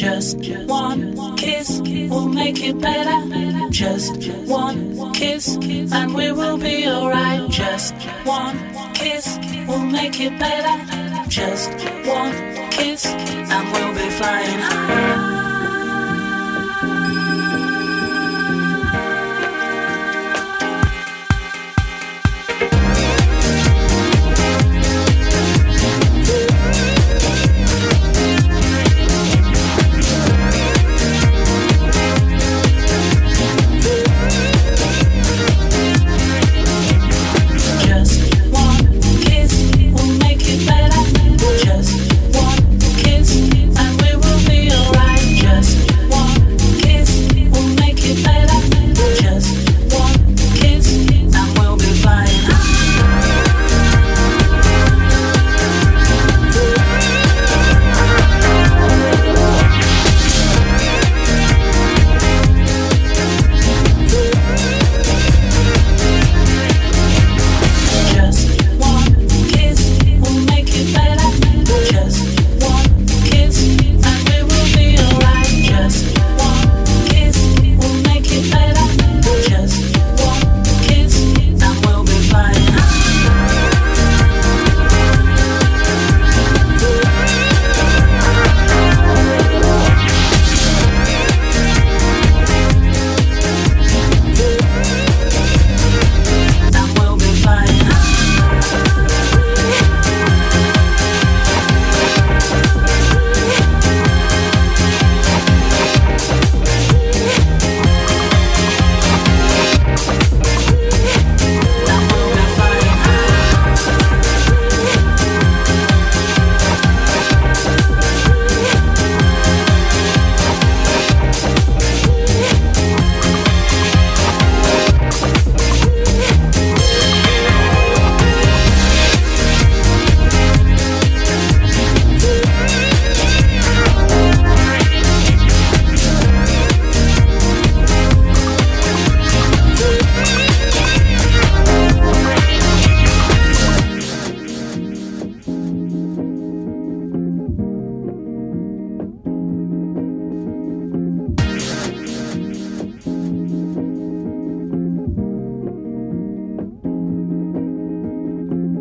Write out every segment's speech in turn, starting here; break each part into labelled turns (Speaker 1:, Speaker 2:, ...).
Speaker 1: Just one kiss will make it better. Just one kiss and we will be alright. Just one kiss will make it better. Just one kiss and we'll be flying high.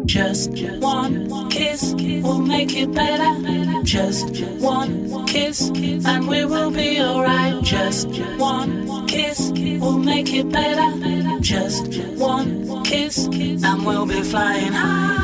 Speaker 1: Just one kiss will make it better. Just one kiss and we will be alright. Just one kiss will make it better. Just one kiss and we'll be flying high.